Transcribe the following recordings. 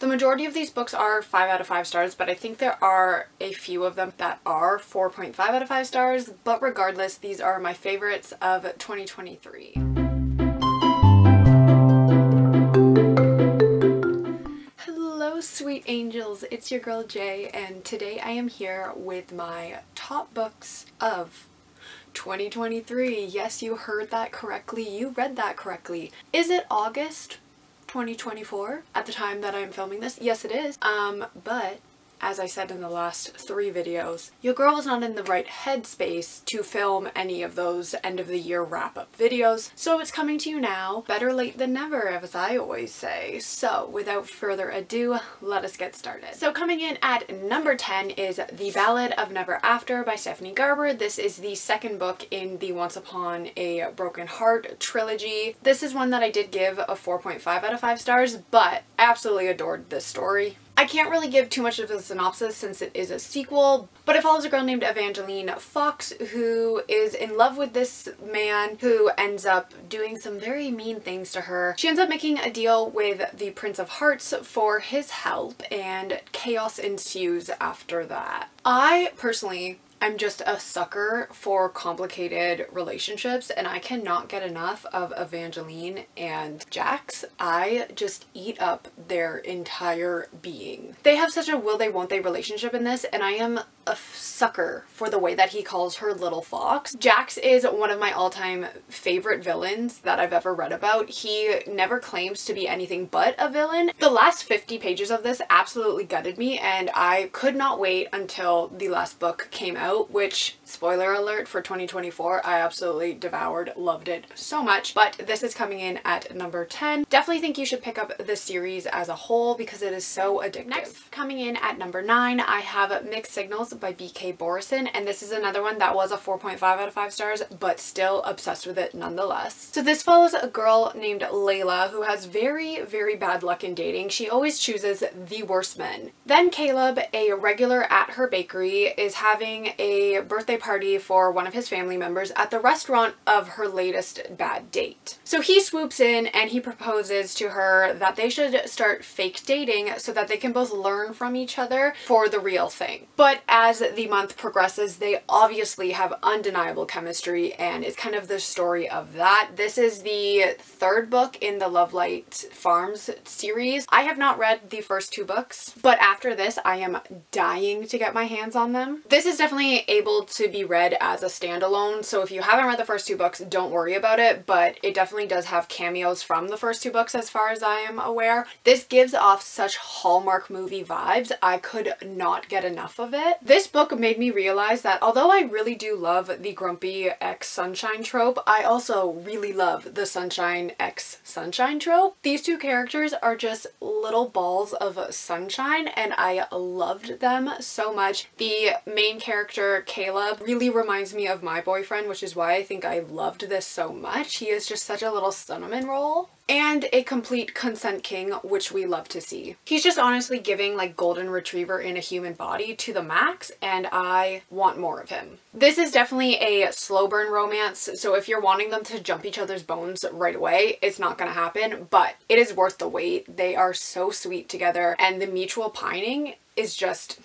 The majority of these books are 5 out of 5 stars, but I think there are a few of them that are 4.5 out of 5 stars, but regardless, these are my favorites of 2023. Hello sweet angels, it's your girl Jay and today I am here with my top books of 2023. Yes, you heard that correctly. You read that correctly. Is it August 2024 at the time that I'm filming this? Yes, it is. Um, but as I said in the last three videos, your girl is not in the right headspace to film any of those end of the year wrap up videos, so it's coming to you now. Better late than never, as I always say. So without further ado, let us get started. So coming in at number 10 is The Ballad of Never After by Stephanie Garber. This is the second book in the Once Upon a Broken Heart trilogy. This is one that I did give a 4.5 out of 5 stars, but absolutely adored this story. I can't really give too much of a synopsis since it is a sequel, but it follows a girl named Evangeline Fox who is in love with this man who ends up doing some very mean things to her. She ends up making a deal with the Prince of Hearts for his help and chaos ensues after that. I personally I'm just a sucker for complicated relationships and I cannot get enough of Evangeline and Jax. I just eat up their entire being. They have such a will they won't they relationship in this and I am a sucker for the way that he calls her little fox. Jax is one of my all-time favorite villains that I've ever read about. He never claims to be anything but a villain. The last 50 pages of this absolutely gutted me and I could not wait until the last book came out, which, spoiler alert for 2024, I absolutely devoured, loved it so much. But this is coming in at number 10. Definitely think you should pick up the series as a whole because it is so addictive. Next, coming in at number 9, I have Mixed Signals by BK Borison and this is another one that was a 4.5 out of 5 stars but still obsessed with it nonetheless. So this follows a girl named Layla who has very very bad luck in dating. She always chooses the worst men. Then Caleb, a regular at her bakery, is having a birthday party for one of his family members at the restaurant of her latest bad date. So he swoops in and he proposes to her that they should start fake dating so that they can both learn from each other for the real thing. But as as the month progresses, they obviously have undeniable chemistry and it's kind of the story of that. This is the third book in the Lovelight Farms series. I have not read the first two books, but after this, I am dying to get my hands on them. This is definitely able to be read as a standalone, so if you haven't read the first two books, don't worry about it, but it definitely does have cameos from the first two books as far as I am aware. This gives off such Hallmark movie vibes. I could not get enough of it. This book made me realize that although I really do love the grumpy ex sunshine trope, I also really love the sunshine ex sunshine trope. These two characters are just little balls of sunshine and I loved them so much. The main character, Caleb, really reminds me of my boyfriend, which is why I think I loved this so much. He is just such a little cinnamon roll and a complete consent king, which we love to see. He's just honestly giving like golden retriever in a human body to the max and I want more of him. This is definitely a slow burn romance, so if you're wanting them to jump each other's bones right away, it's not gonna happen, but it is worth the wait. They are so sweet together and the mutual pining is just,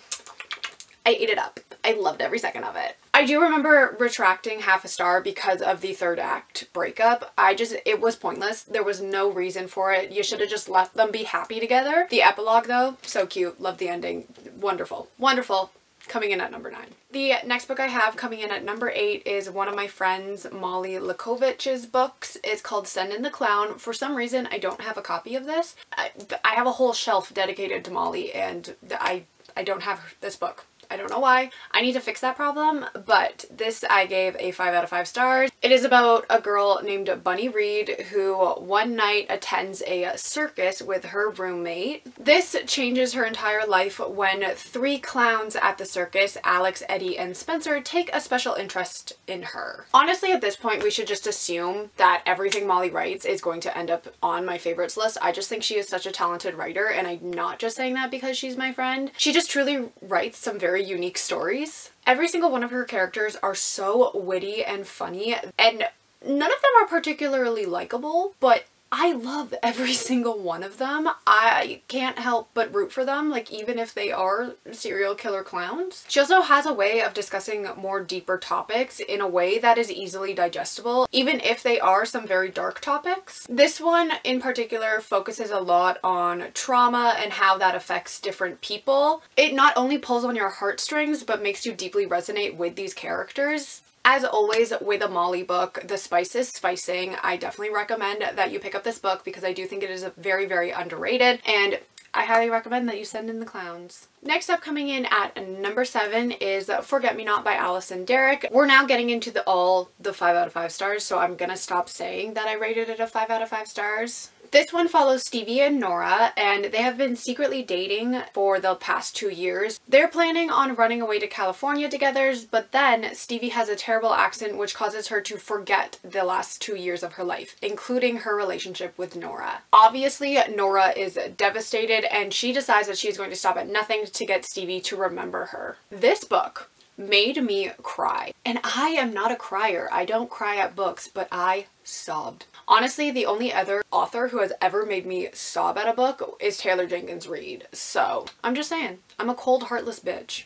I ate it up. I loved every second of it. I do remember retracting half a star because of the third act breakup. I just, it was pointless. There was no reason for it. You should have just let them be happy together. The epilogue though, so cute. Love the ending. Wonderful. Wonderful coming in at number nine. The next book I have coming in at number eight is one of my friends Molly Likovich's books. It's called Send in the Clown. For some reason, I don't have a copy of this. I, I have a whole shelf dedicated to Molly and I, I don't have this book. I don't know why. I need to fix that problem, but this I gave a 5 out of 5 stars. It is about a girl named Bunny Reed who one night attends a circus with her roommate. This changes her entire life when three clowns at the circus, Alex, Eddie, and Spencer, take a special interest in her. Honestly, at this point, we should just assume that everything Molly writes is going to end up on my favorites list. I just think she is such a talented writer, and I'm not just saying that because she's my friend. She just truly writes some very very unique stories. Every single one of her characters are so witty and funny and none of them are particularly likable, but I love every single one of them. I can't help but root for them, like even if they are serial killer clowns. She also has a way of discussing more deeper topics in a way that is easily digestible, even if they are some very dark topics. This one in particular focuses a lot on trauma and how that affects different people. It not only pulls on your heartstrings, but makes you deeply resonate with these characters. As always with a Molly book, The Spice is Spicing. I definitely recommend that you pick up this book because I do think it is a very, very underrated and I highly recommend that you send in the clowns. Next up coming in at number seven is Forget Me Not by Alyson Derrick. We're now getting into the all the five out of five stars, so I'm gonna stop saying that I rated it a five out of five stars. This one follows Stevie and Nora, and they have been secretly dating for the past two years. They're planning on running away to California together, but then Stevie has a terrible accident which causes her to forget the last two years of her life, including her relationship with Nora. Obviously, Nora is devastated and she decides that she's going to stop at nothing to get Stevie to remember her. This book made me cry. And I am not a crier. I don't cry at books, but I sobbed. Honestly, the only other author who has ever made me sob at a book is Taylor Jenkins Reid. So I'm just saying, I'm a cold, heartless bitch.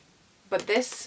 But this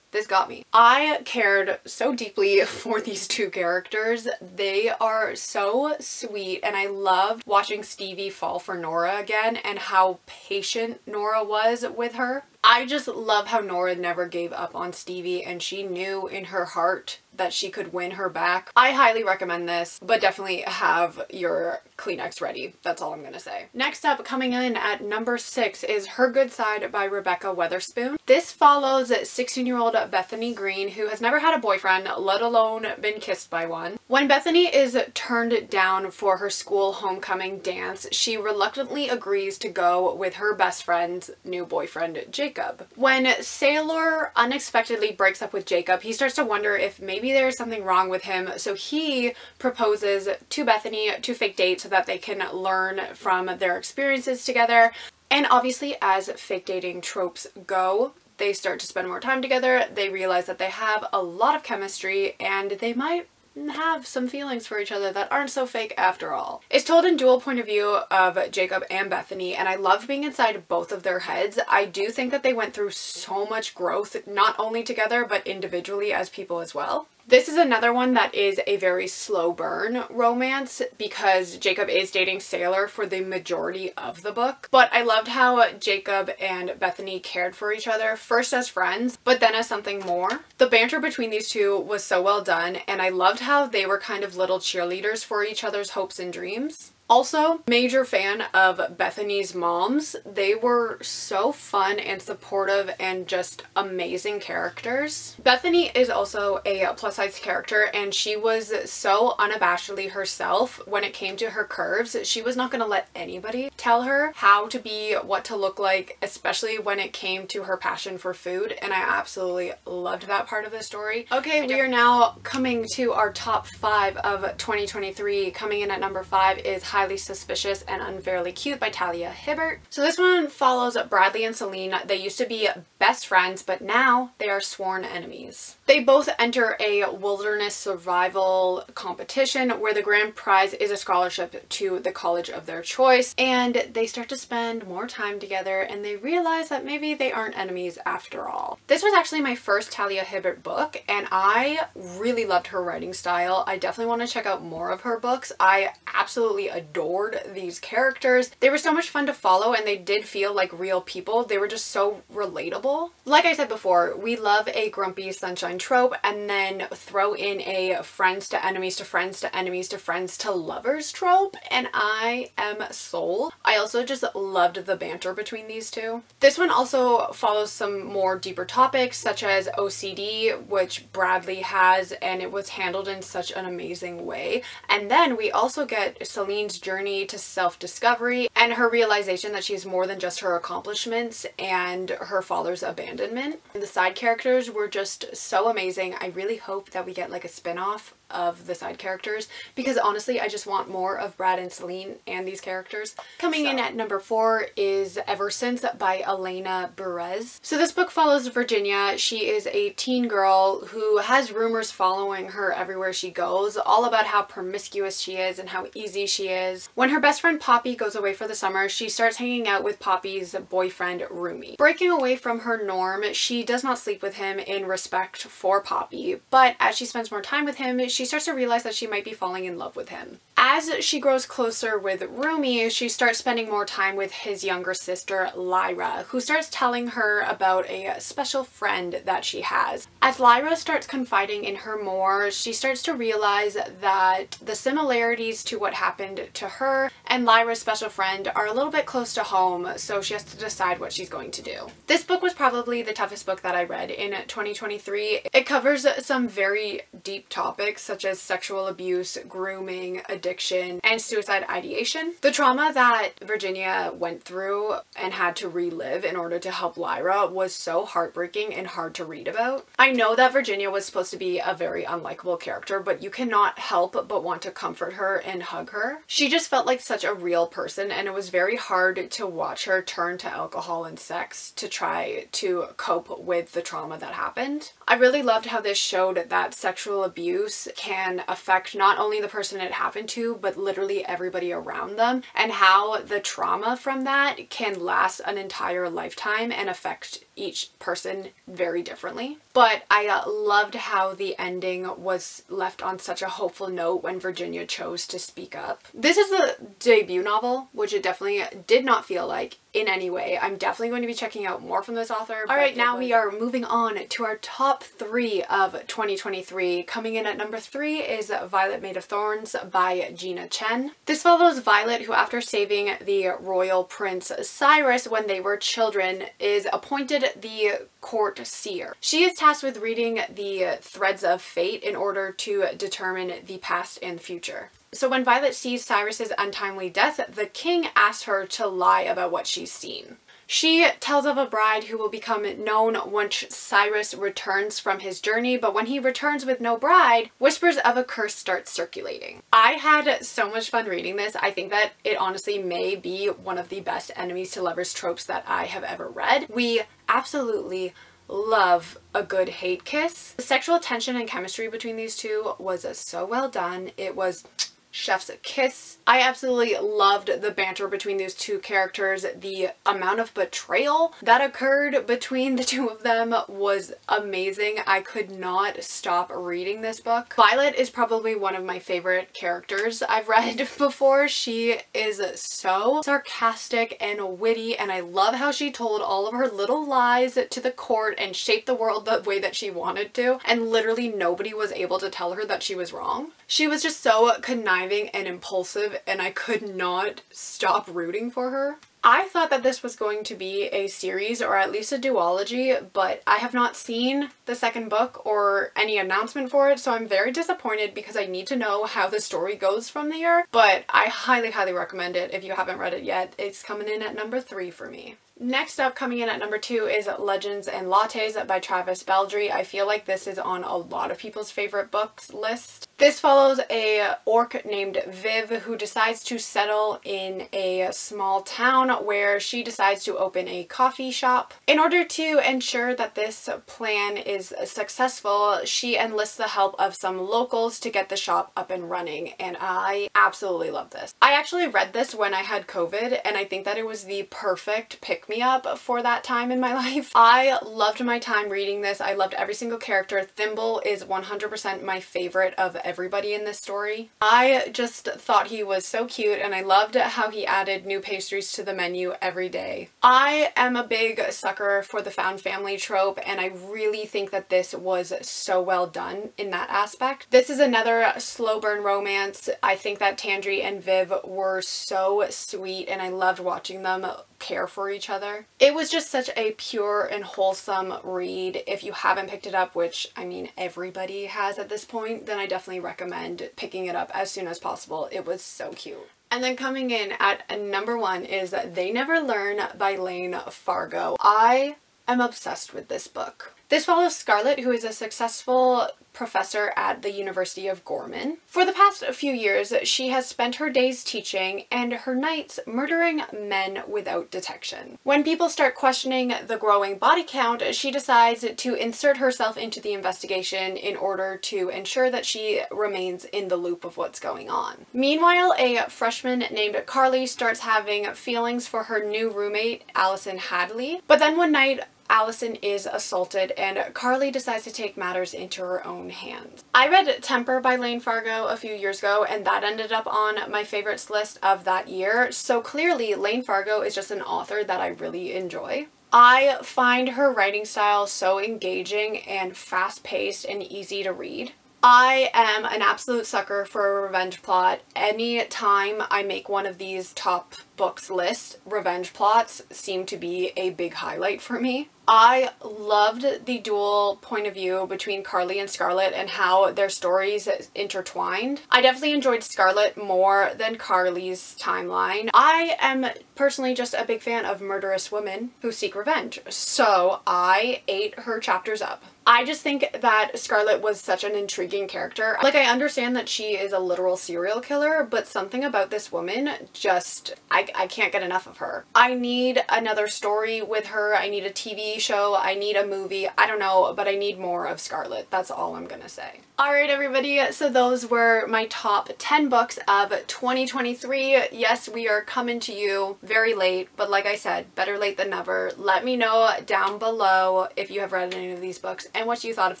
this got me. I cared so deeply for these two characters. They are so sweet and I love watching Stevie fall for Nora again and how patient Nora was with her. I just love how Nora never gave up on Stevie and she knew in her heart that she could win her back. I highly recommend this, but definitely have your Kleenex ready. That's all I'm gonna say. Next up, coming in at number six is Her Good Side by Rebekkah Weatherspoon. This follows 16-year-old Bethany Green, who has never had a boyfriend, let alone been kissed by one. When Bethany is turned down for her school homecoming dance, she reluctantly agrees to go with her best friend's new boyfriend, Jacob. When Sailor unexpectedly breaks up with Jacob, he starts to wonder if maybe there's something wrong with him. So he proposes to Bethany to fake date so that they can learn from their experiences together. And obviously as fake dating tropes go, they start to spend more time together. They realize that they have a lot of chemistry and they might have some feelings for each other that aren't so fake after all. It's told in dual point of view of Jacob and Bethany and I loved being inside both of their heads. I do think that they went through so much growth not only together but individually as people as well. This is another one that is a very slow burn romance because Jacob is dating Sailor for the majority of the book. But I loved how Jacob and Bethany cared for each other, first as friends, but then as something more. The banter between these two was so well done and I loved how they were kind of little cheerleaders for each other's hopes and dreams. Also, major fan of Bethany's moms. They were so fun and supportive and just amazing characters. Bethany is also a plus size character and she was so unabashedly herself when it came to her curves. She was not going to let anybody tell her how to be, what to look like, especially when it came to her passion for food and I absolutely loved that part of the story. Okay, we are now coming to our top five of 2023. Coming in at number five is High Highly Suspicious and Unfairly Cute by Talia Hibbert. So this one follows Bradley and Celine. They used to be best friends, but now they are sworn enemies. They both enter a wilderness survival competition where the grand prize is a scholarship to the college of their choice and they start to spend more time together and they realize that maybe they aren't enemies after all. This was actually my first Talia Hibbert book and I really loved her writing style. I definitely want to check out more of her books. I absolutely adore adored these characters. They were so much fun to follow and they did feel like real people. They were just so relatable. Like I said before, we love a grumpy sunshine trope and then throw in a friends to enemies to friends to enemies to friends to lovers trope and I am sold. I also just loved the banter between these two. This one also follows some more deeper topics such as OCD which Bradley has and it was handled in such an amazing way. And then we also get Celine's journey to self-discovery and her realization that she's more than just her accomplishments and her father's abandonment. And the side characters were just so amazing. I really hope that we get like a spin-off of the side characters because honestly I just want more of Brad and Celine and these characters. Coming so. in at number four is Ever Since by Alena Bruzas. So this book follows Virginia. She is a teen girl who has rumors following her everywhere she goes, all about how promiscuous she is and how easy she is. When her best friend Poppy goes away for the summer, she starts hanging out with Poppy's boyfriend Rumi. Breaking away from her norm, she does not sleep with him in respect for Poppy, but as she spends more time with him, she starts to realize that she might be falling in love with him. As she grows closer with Rumi, she starts spending more time with his younger sister, Lyra, who starts telling her about a special friend that she has. As Lyra starts confiding in her more, she starts to realize that the similarities to what happened to her and Lyra's special friend are a little bit close to home, so she has to decide what she's going to do. This book was probably the toughest book that I read in 2023. It covers some very deep topics such as sexual abuse, grooming, addiction, and suicide ideation. The trauma that Virginia went through and had to relive in order to help Lyra was so heartbreaking and hard to read about. I know that Virginia was supposed to be a very unlikable character, but you cannot help but want to comfort her and hug her. She just felt like such a real person and it was very hard to watch her turn to alcohol and sex to try to cope with the trauma that happened. I really loved how this showed that sexual abuse can affect not only the person it happened to, to, but literally everybody around them, and how the trauma from that can last an entire lifetime and affect each person very differently. But I uh, loved how the ending was left on such a hopeful note when Virginia chose to speak up. This is a debut novel, which it definitely did not feel like in any way. I'm definitely going to be checking out more from this author. Alright, now we are moving on to our top three of 2023. Coming in at number three is Violet Made of Thorns by Gina Chen. This follows Violet who after saving the royal prince Cyrus when they were children is appointed the court seer. She is tasked with reading the threads of fate in order to determine the past and future. So when Violet sees Cyrus's untimely death, the king asks her to lie about what she's seen. She tells of a bride who will become known once Cyrus returns from his journey, but when he returns with no bride, whispers of a curse start circulating. I had so much fun reading this. I think that it honestly may be one of the best enemies to lovers tropes that I have ever read. We absolutely love a good hate kiss. The sexual tension and chemistry between these two was so well done. It was chef's kiss. I absolutely loved the banter between these two characters. The amount of betrayal that occurred between the two of them was amazing. I could not stop reading this book. Violet is probably one of my favorite characters I've read before. She is so sarcastic and witty and I love how she told all of her little lies to the court and shaped the world the way that she wanted to and literally nobody was able to tell her that she was wrong. She was just so conniving and impulsive and I could not stop rooting for her. I thought that this was going to be a series or at least a duology, but I have not seen the second book or any announcement for it, so I'm very disappointed because I need to know how the story goes from there, but I highly, highly recommend it if you haven't read it yet. It's coming in at number three for me. Next up, coming in at number two is Legends and Lattes by Travis Baldree. I feel like this is on a lot of people's favorite books list. This follows a orc named Viv who decides to settle in a small town where she decides to open a coffee shop. In order to ensure that this plan is successful, she enlists the help of some locals to get the shop up and running and I absolutely love this. I actually read this when I had COVID and I think that it was the perfect pick me up for that time in my life. I loved my time reading this. I loved every single character. Thimble is 100% my favorite of everybody in this story. I just thought he was so cute and I loved how he added new pastries to the menu every day. I am a big sucker for the found family trope and I really think that this was so well done in that aspect. This is another slow burn romance. I think that Tandri and Viv were so sweet and I loved watching them care for each other. It was just such a pure and wholesome read. If you haven't picked it up, which I mean everybody has at this point, then I definitely recommend picking it up as soon as possible. It was so cute. And then coming in at number one is They Never Learn by Layne Fargo. I am obsessed with this book. This follows Scarlet, who is a successful professor at the University of Gorman. For the past few years, she has spent her days teaching and her nights murdering men without detection. When people start questioning the growing body count, she decides to insert herself into the investigation in order to ensure that she remains in the loop of what's going on. Meanwhile, a freshman named Carly starts having feelings for her new roommate, Allison Hadley. But then one night, Allison is assaulted and Carly decides to take matters into her own hands. I read Temper by Layne Fargo a few years ago and that ended up on my favorites list of that year. So clearly Layne Fargo is just an author that I really enjoy. I find her writing style so engaging and fast-paced and easy to read. I am an absolute sucker for a revenge plot. Any time I make one of these top books list, revenge plots seem to be a big highlight for me. I loved the dual point of view between Carly and Scarlet and how their stories intertwined. I definitely enjoyed Scarlet more than Carly's timeline. I am personally just a big fan of murderous women who seek revenge, so I ate her chapters up. I just think that Scarlet was such an intriguing character. Like, I understand that she is a literal serial killer, but something about this woman just, I, I can't get enough of her. I need another story with her. I need a TV show. I need a movie. I don't know, but I need more of Scarlet. That's all I'm gonna say. Alright everybody, so those were my top 10 books of 2023. Yes, we are coming to you very late, but like I said, better late than never. Let me know down below if you have read any of these books and what you thought of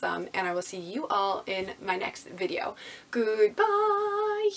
them, and I will see you all in my next video. Goodbye!